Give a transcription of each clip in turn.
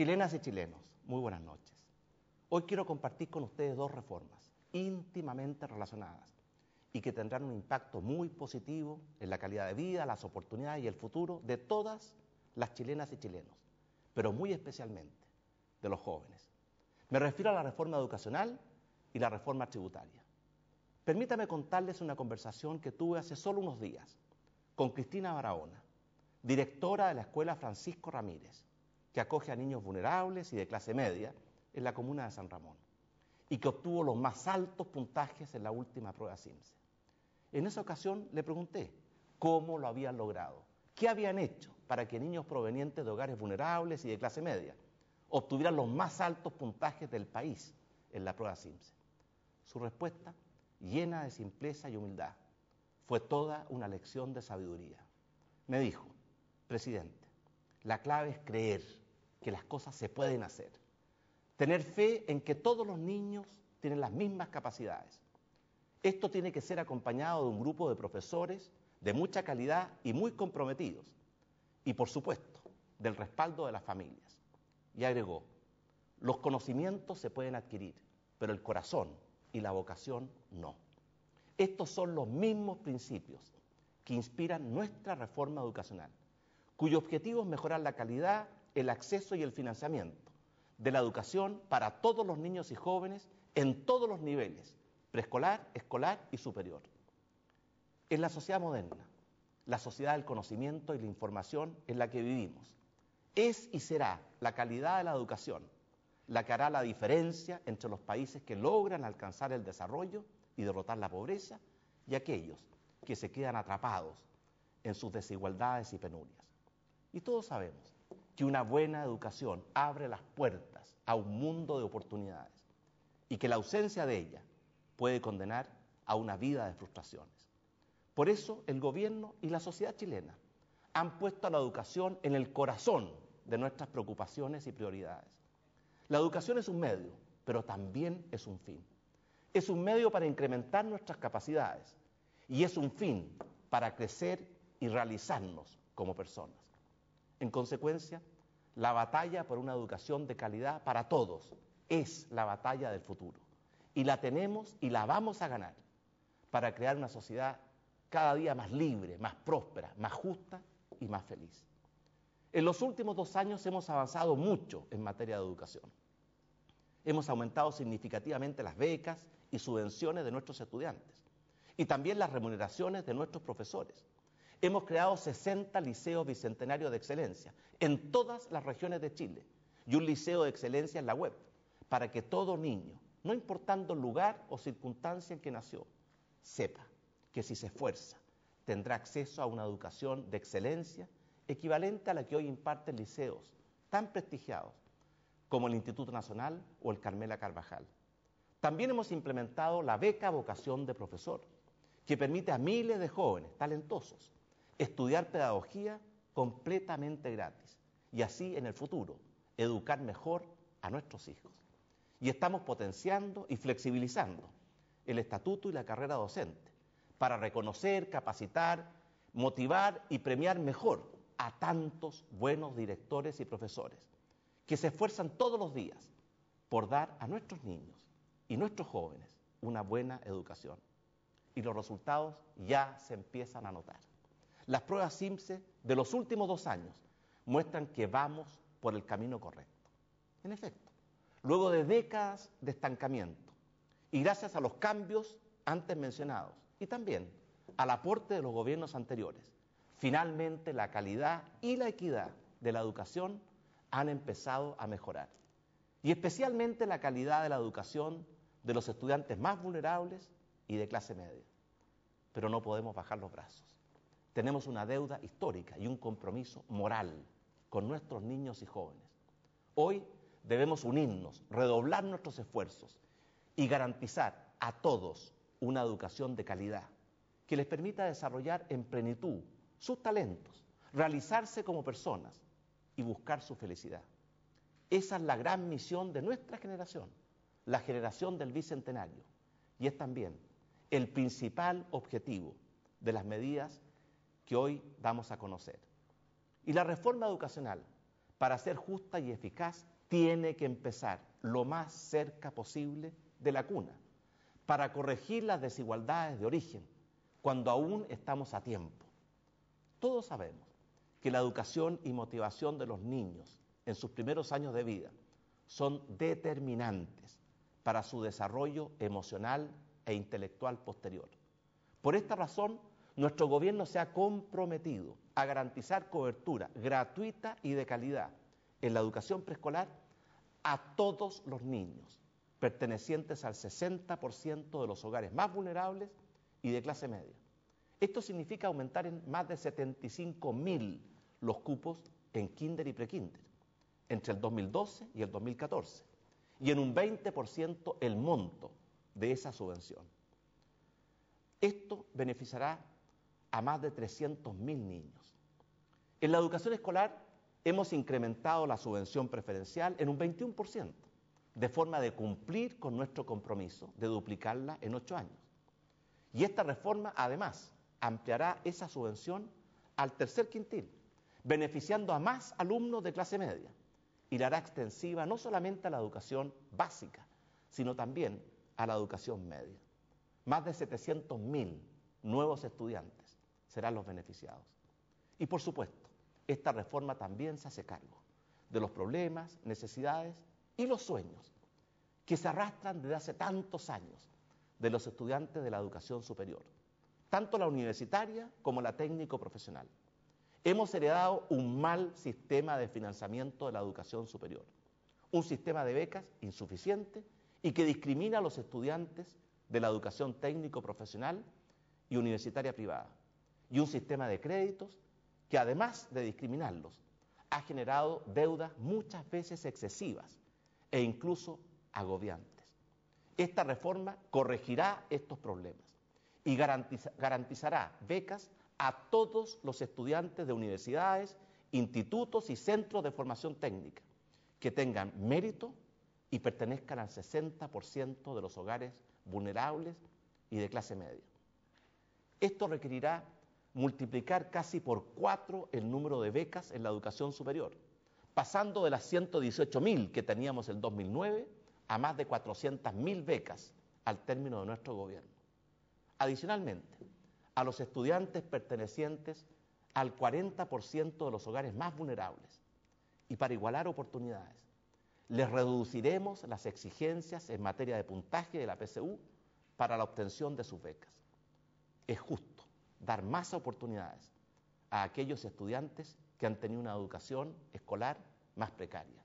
Chilenas y chilenos, muy buenas noches. Hoy quiero compartir con ustedes dos reformas íntimamente relacionadas y que tendrán un impacto muy positivo en la calidad de vida, las oportunidades y el futuro de todas las chilenas y chilenos, pero muy especialmente de los jóvenes. Me refiero a la reforma educacional y la reforma tributaria. Permítame contarles una conversación que tuve hace solo unos días con Cristina Barahona, directora de la Escuela Francisco Ramírez, que acoge a niños vulnerables y de clase media en la comuna de San Ramón, y que obtuvo los más altos puntajes en la última prueba CIMSE. En esa ocasión le pregunté cómo lo habían logrado, qué habían hecho para que niños provenientes de hogares vulnerables y de clase media obtuvieran los más altos puntajes del país en la prueba CIMSE. Su respuesta, llena de simpleza y humildad, fue toda una lección de sabiduría. Me dijo, presidente, la clave es creer que las cosas se pueden hacer, tener fe en que todos los niños tienen las mismas capacidades. Esto tiene que ser acompañado de un grupo de profesores de mucha calidad y muy comprometidos, y por supuesto, del respaldo de las familias. Y agregó, los conocimientos se pueden adquirir, pero el corazón y la vocación no. Estos son los mismos principios que inspiran nuestra reforma educacional, cuyo objetivo es mejorar la calidad, el acceso y el financiamiento de la educación para todos los niños y jóvenes en todos los niveles, preescolar, escolar y superior. En la sociedad moderna, la sociedad del conocimiento y la información en la que vivimos, es y será la calidad de la educación la que hará la diferencia entre los países que logran alcanzar el desarrollo y derrotar la pobreza y aquellos que se quedan atrapados en sus desigualdades y penurias. Y todos sabemos que una buena educación abre las puertas a un mundo de oportunidades y que la ausencia de ella puede condenar a una vida de frustraciones. Por eso el gobierno y la sociedad chilena han puesto a la educación en el corazón de nuestras preocupaciones y prioridades. La educación es un medio, pero también es un fin. Es un medio para incrementar nuestras capacidades y es un fin para crecer y realizarnos como personas. En consecuencia, la batalla por una educación de calidad para todos es la batalla del futuro. Y la tenemos y la vamos a ganar para crear una sociedad cada día más libre, más próspera, más justa y más feliz. En los últimos dos años hemos avanzado mucho en materia de educación. Hemos aumentado significativamente las becas y subvenciones de nuestros estudiantes y también las remuneraciones de nuestros profesores. Hemos creado 60 liceos bicentenarios de excelencia en todas las regiones de Chile y un liceo de excelencia en la web para que todo niño, no importando el lugar o circunstancia en que nació, sepa que si se esfuerza tendrá acceso a una educación de excelencia equivalente a la que hoy imparten liceos tan prestigiados como el Instituto Nacional o el Carmela Carvajal. También hemos implementado la beca vocación de profesor, que permite a miles de jóvenes talentosos estudiar pedagogía completamente gratis y así en el futuro educar mejor a nuestros hijos. Y estamos potenciando y flexibilizando el estatuto y la carrera docente para reconocer, capacitar, motivar y premiar mejor a tantos buenos directores y profesores que se esfuerzan todos los días por dar a nuestros niños y nuestros jóvenes una buena educación. Y los resultados ya se empiezan a notar. Las pruebas SIMSE de los últimos dos años muestran que vamos por el camino correcto. En efecto, luego de décadas de estancamiento y gracias a los cambios antes mencionados y también al aporte de los gobiernos anteriores, finalmente la calidad y la equidad de la educación han empezado a mejorar. Y especialmente la calidad de la educación de los estudiantes más vulnerables y de clase media. Pero no podemos bajar los brazos. Tenemos una deuda histórica y un compromiso moral con nuestros niños y jóvenes. Hoy debemos unirnos, redoblar nuestros esfuerzos y garantizar a todos una educación de calidad que les permita desarrollar en plenitud sus talentos, realizarse como personas y buscar su felicidad. Esa es la gran misión de nuestra generación, la generación del Bicentenario, y es también el principal objetivo de las medidas que hoy damos a conocer. Y la reforma educacional para ser justa y eficaz, tiene que empezar lo más cerca posible de la cuna, para corregir las desigualdades de origen, cuando aún estamos a tiempo. Todos sabemos que la educación y motivación de los niños en sus primeros años de vida son determinantes para su desarrollo emocional e intelectual posterior. Por esta razón, nuestro gobierno se ha comprometido a garantizar cobertura gratuita y de calidad en la educación preescolar a todos los niños pertenecientes al 60% de los hogares más vulnerables y de clase media. Esto significa aumentar en más de 75 mil los cupos en kinder y prekinder entre el 2012 y el 2014 y en un 20% el monto de esa subvención. Esto beneficiará a más de 300.000 niños. En la educación escolar hemos incrementado la subvención preferencial en un 21%, de forma de cumplir con nuestro compromiso de duplicarla en ocho años. Y esta reforma, además, ampliará esa subvención al tercer quintil, beneficiando a más alumnos de clase media y la hará extensiva no solamente a la educación básica, sino también a la educación media. Más de 700.000 nuevos estudiantes serán los beneficiados. Y por supuesto, esta reforma también se hace cargo de los problemas, necesidades y los sueños que se arrastran desde hace tantos años de los estudiantes de la educación superior, tanto la universitaria como la técnico profesional. Hemos heredado un mal sistema de financiamiento de la educación superior, un sistema de becas insuficiente y que discrimina a los estudiantes de la educación técnico profesional y universitaria privada, y un sistema de créditos que además de discriminarlos, ha generado deudas muchas veces excesivas e incluso agobiantes. Esta reforma corregirá estos problemas y garantizará becas a todos los estudiantes de universidades, institutos y centros de formación técnica que tengan mérito y pertenezcan al 60% de los hogares vulnerables y de clase media. Esto requerirá multiplicar casi por cuatro el número de becas en la educación superior, pasando de las 118.000 que teníamos en 2009 a más de 400.000 becas al término de nuestro gobierno. Adicionalmente, a los estudiantes pertenecientes al 40% de los hogares más vulnerables. Y para igualar oportunidades, les reduciremos las exigencias en materia de puntaje de la PSU para la obtención de sus becas. Es justo dar más oportunidades a aquellos estudiantes que han tenido una educación escolar más precaria.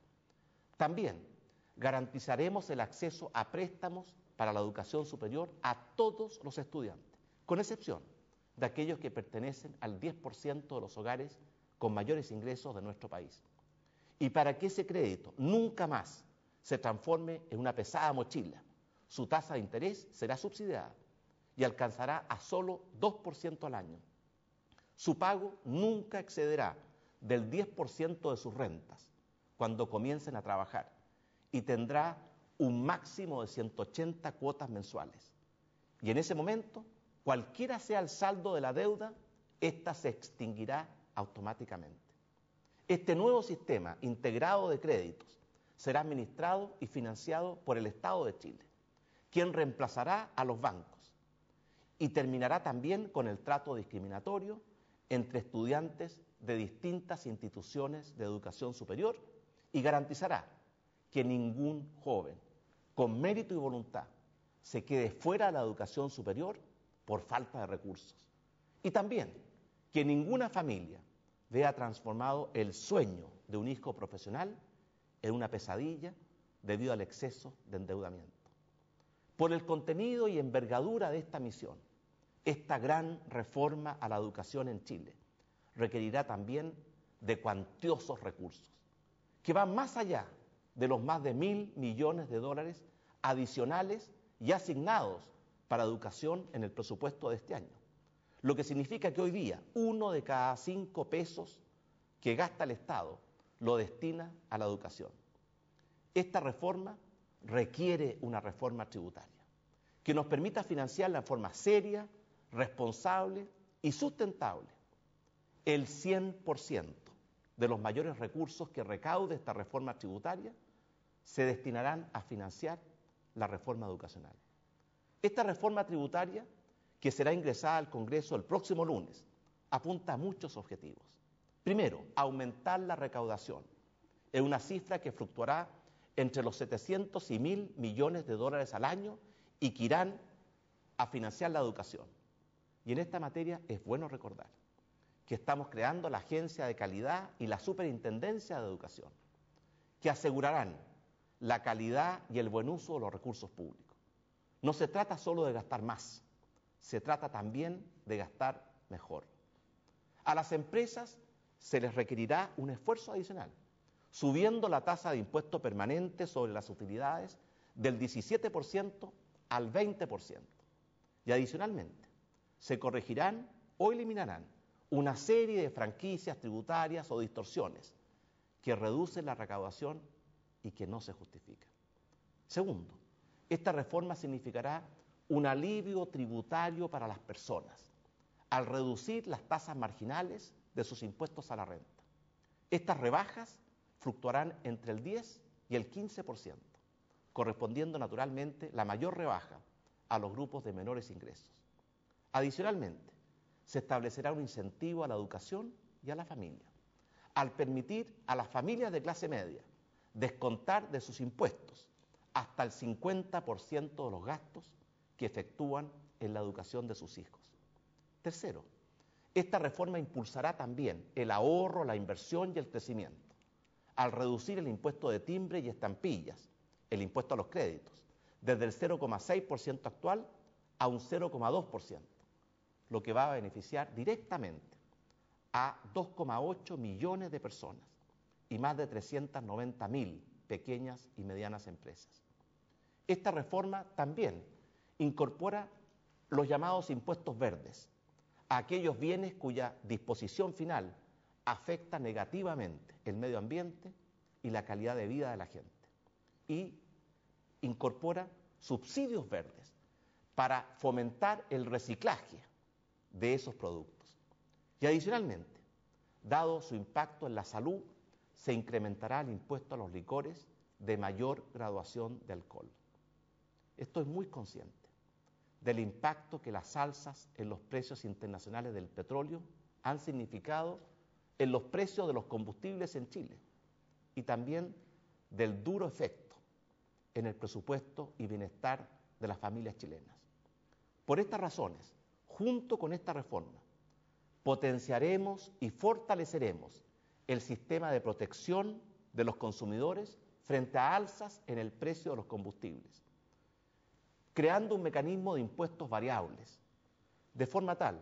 También garantizaremos el acceso a préstamos para la educación superior a todos los estudiantes, con excepción de aquellos que pertenecen al 10% de los hogares con mayores ingresos de nuestro país. Y para que ese crédito nunca más se transforme en una pesada mochila, su tasa de interés será subsidiada y alcanzará a solo 2% al año. Su pago nunca excederá del 10% de sus rentas cuando comiencen a trabajar y tendrá un máximo de 180 cuotas mensuales. Y en ese momento cualquiera sea el saldo de la deuda, ésta se extinguirá automáticamente. Este nuevo sistema integrado de créditos será administrado y financiado por el Estado de Chile, quien reemplazará a los bancos y terminará también con el trato discriminatorio entre estudiantes de distintas instituciones de educación superior y garantizará que ningún joven con mérito y voluntad se quede fuera de la educación superior por falta de recursos. Y también que ninguna familia vea transformado el sueño de un hijo profesional en una pesadilla debido al exceso de endeudamiento. Por el contenido y envergadura de esta misión, esta gran reforma a la educación en Chile requerirá también de cuantiosos recursos, que van más allá de los más de mil millones de dólares adicionales y asignados para educación en el presupuesto de este año. Lo que significa que hoy día uno de cada cinco pesos que gasta el Estado lo destina a la educación. Esta reforma requiere una reforma tributaria que nos permita financiarla de forma seria, responsable y sustentable el 100% de los mayores recursos que recaude esta reforma tributaria se destinarán a financiar la reforma educacional. Esta reforma tributaria, que será ingresada al Congreso el próximo lunes, apunta a muchos objetivos. Primero, aumentar la recaudación en una cifra que fluctuará entre los 700 y 1000 millones de dólares al año y que irán a financiar la educación. Y en esta materia es bueno recordar que estamos creando la Agencia de Calidad y la Superintendencia de Educación, que asegurarán la calidad y el buen uso de los recursos públicos. No se trata solo de gastar más, se trata también de gastar mejor. A las empresas se les requerirá un esfuerzo adicional, subiendo la tasa de impuesto permanente sobre las utilidades del 17% al 20%. Y adicionalmente, se corregirán o eliminarán una serie de franquicias tributarias o distorsiones que reducen la recaudación y que no se justifican. Segundo, esta reforma significará un alivio tributario para las personas al reducir las tasas marginales de sus impuestos a la renta. Estas rebajas fluctuarán entre el 10 y el 15%, correspondiendo naturalmente la mayor rebaja a los grupos de menores ingresos. Adicionalmente, se establecerá un incentivo a la educación y a la familia, al permitir a las familias de clase media descontar de sus impuestos hasta el 50% de los gastos que efectúan en la educación de sus hijos. Tercero, esta reforma impulsará también el ahorro, la inversión y el crecimiento, al reducir el impuesto de timbre y estampillas, el impuesto a los créditos, desde el 0,6% actual a un 0,2%, lo que va a beneficiar directamente a 2,8 millones de personas y más de 390 mil pequeñas y medianas empresas. Esta reforma también incorpora los llamados impuestos verdes, aquellos bienes cuya disposición final afecta negativamente el medio ambiente y la calidad de vida de la gente. Y incorpora subsidios verdes para fomentar el reciclaje de esos productos. Y adicionalmente, dado su impacto en la salud, se incrementará el impuesto a los licores de mayor graduación de alcohol. Esto es muy consciente del impacto que las alzas en los precios internacionales del petróleo han significado en los precios de los combustibles en Chile y también del duro efecto en el presupuesto y bienestar de las familias chilenas. Por estas razones, junto con esta reforma, potenciaremos y fortaleceremos el sistema de protección de los consumidores frente a alzas en el precio de los combustibles, creando un mecanismo de impuestos variables, de forma tal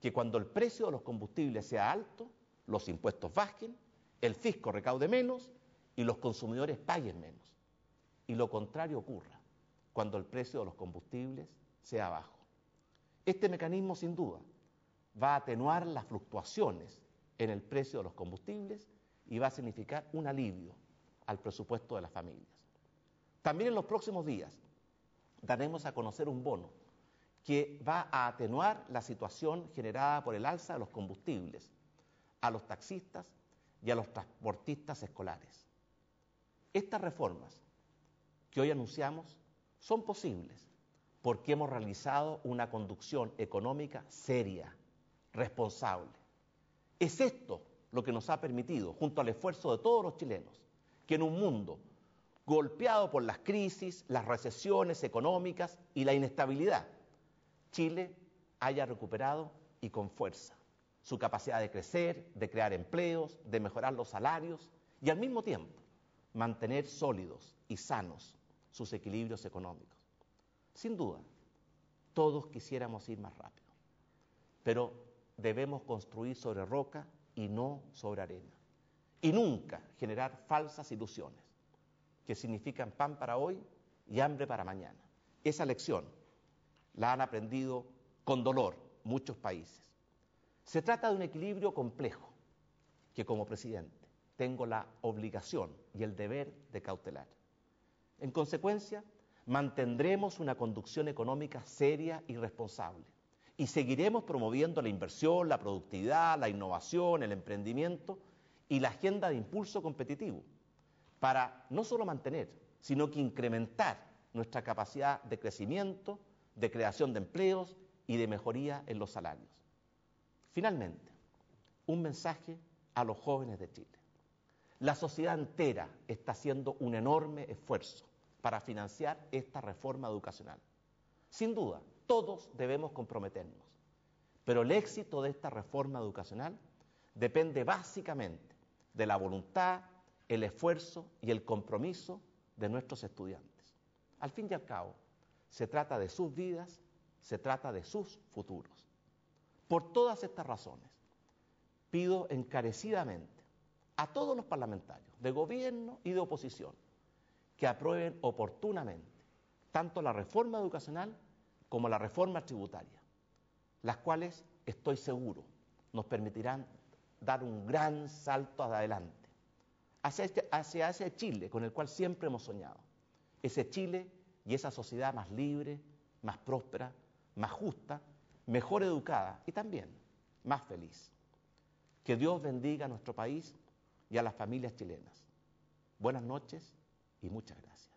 que cuando el precio de los combustibles sea alto, los impuestos bajen, el fisco recaude menos y los consumidores paguen menos. Y lo contrario ocurra cuando el precio de los combustibles sea bajo. Este mecanismo, sin duda, va a atenuar las fluctuaciones en el precio de los combustibles y va a significar un alivio al presupuesto de las familias. También en los próximos días daremos a conocer un bono que va a atenuar la situación generada por el alza de los combustibles a los taxistas y a los transportistas escolares. Estas reformas que hoy anunciamos son posibles porque hemos realizado una conducción económica seria, responsable. Es esto lo que nos ha permitido, junto al esfuerzo de todos los chilenos, que en un mundo golpeado por las crisis, las recesiones económicas y la inestabilidad, Chile haya recuperado y con fuerza su capacidad de crecer, de crear empleos, de mejorar los salarios y al mismo tiempo mantener sólidos y sanos sus equilibrios económicos. Sin duda, todos quisiéramos ir más rápido, pero debemos construir sobre roca y no sobre arena. Y nunca generar falsas ilusiones que significan pan para hoy y hambre para mañana. Esa lección la han aprendido con dolor muchos países. Se trata de un equilibrio complejo que como presidente tengo la obligación y el deber de cautelar. En consecuencia, mantendremos una conducción económica seria y responsable y seguiremos promoviendo la inversión, la productividad, la innovación, el emprendimiento y la agenda de impulso competitivo para no solo mantener, sino que incrementar nuestra capacidad de crecimiento, de creación de empleos y de mejoría en los salarios. Finalmente, un mensaje a los jóvenes de Chile. La sociedad entera está haciendo un enorme esfuerzo para financiar esta reforma educacional. Sin duda, todos debemos comprometernos, pero el éxito de esta reforma educacional depende básicamente de la voluntad, el esfuerzo y el compromiso de nuestros estudiantes. Al fin y al cabo, se trata de sus vidas, se trata de sus futuros. Por todas estas razones, pido encarecidamente a todos los parlamentarios, de gobierno y de oposición, que aprueben oportunamente tanto la reforma educacional como la reforma tributaria, las cuales, estoy seguro, nos permitirán dar un gran salto adelante hacia, este, hacia ese Chile con el cual siempre hemos soñado. Ese Chile y esa sociedad más libre, más próspera, más justa, mejor educada y también más feliz. Que Dios bendiga a nuestro país y a las familias chilenas. Buenas noches y muchas gracias.